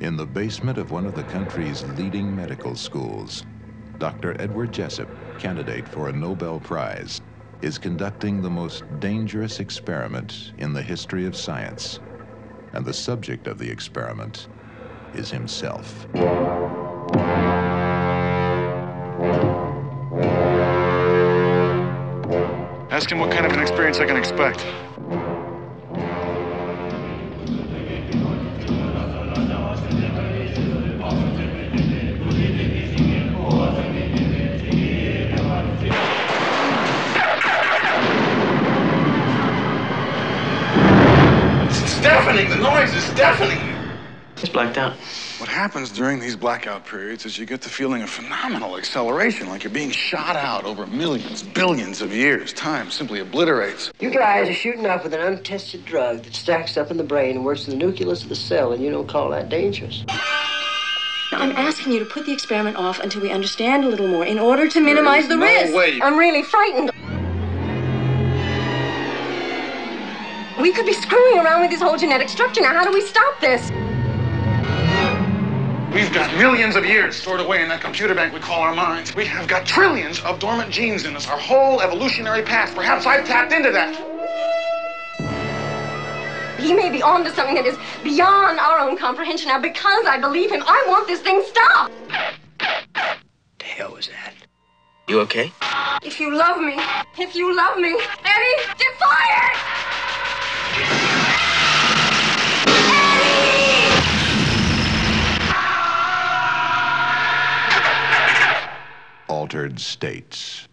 In the basement of one of the country's leading medical schools, Dr. Edward Jessup, candidate for a Nobel Prize, is conducting the most dangerous experiment in the history of science. And the subject of the experiment is himself. Ask him what kind of an experience I can expect. Deafening. The noise is deafening. He's blacked out. What happens during these blackout periods is you get the feeling of phenomenal acceleration, like you're being shot out over millions, billions of years. Time simply obliterates. You guys are shooting off with an untested drug that stacks up in the brain and works in the nucleus of the cell, and you don't call that dangerous. I'm asking you to put the experiment off until we understand a little more in order to minimize the no risk. way I'm really frightened. We could be screwing around with this whole genetic structure. Now, how do we stop this? We've got millions of years stored away in that computer bank we call our minds. We have got trillions of dormant genes in us, our whole evolutionary past. Perhaps I've tapped into that. He may be onto something that is beyond our own comprehension. Now, because I believe him, I want this thing stopped. The hell was that? You okay? If you love me, if you love me, Eddie, defy it! States.